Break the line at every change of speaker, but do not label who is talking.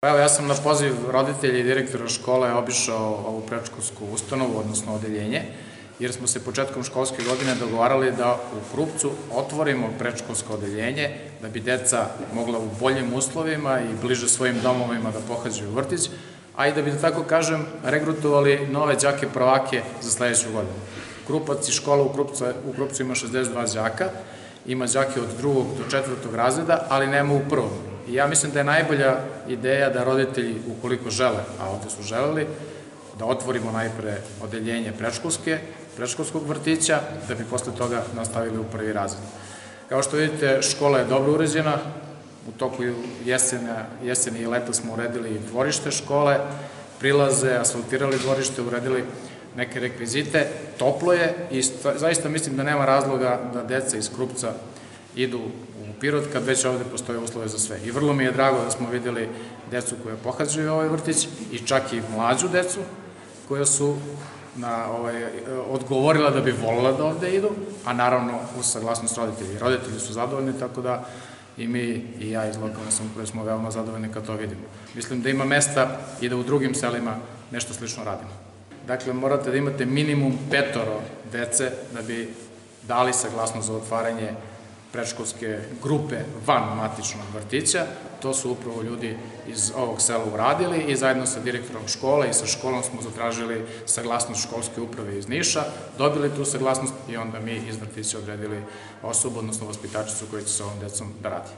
Pa evo, ja sam na poziv roditelja i direktora škole obišao ovu prečkolsku ustanovu, odnosno odeljenje, jer smo se početkom školske godine dogovarali da u Krupcu otvorimo prečkolsko odeljenje, da bi deca mogla u boljim uslovima i bliže svojim domovima da pohađaju vrtić, a i da bi, da tako kažem, regrutovali nove đake prvake za sledeću godinu. Krupac i škola u Krupcu, u Krupcu ima 62 đaka, ima đake od drugog do četvrtog razreda, ali nema u prvom. I ja mislim da je najbolja ideja da roditelji, ukoliko žele, a ovde su želeli, da otvorimo najpre odeljenje preškolske, preškolskog vrtića, da bi posle toga nastavili u prvi razred. Kao što vidite, škola je dobro uređena, u toku jesene, jesene i leta smo uredili dvorište škole, prilaze, asfaltirali dvorište, uredili neke rekvizite, toplo je i zaista mislim da nema razloga da deca iz Krupca idu u Pirot kad već ovde postoje uslove za sve. I vrlo mi je drago da smo videli decu koja pohađaju ovaj vrtić i čak i mlađu decu koja su na, ovaj, odgovorila da bi volila da ovde idu, a naravno uz saglasnost roditelji. Roditelji su zadovoljni, tako da i mi i ja iz lokalne samouprave smo veoma zadovoljni kad to vidimo. Mislim da ima mesta i da u drugim selima nešto slično radimo. Dakle, morate da imate minimum petoro dece da bi dali saglasnost za otvaranje preškolske grupe van matičnog vrtića. To su upravo ljudi iz ovog sela uradili i zajedno sa direktorom škole i sa školom smo zatražili saglasnost školske uprave iz Niša, dobili tu saglasnost i onda mi iz vrtića odredili osobu, odnosno vaspitačicu koja će sa ovom decom da radi.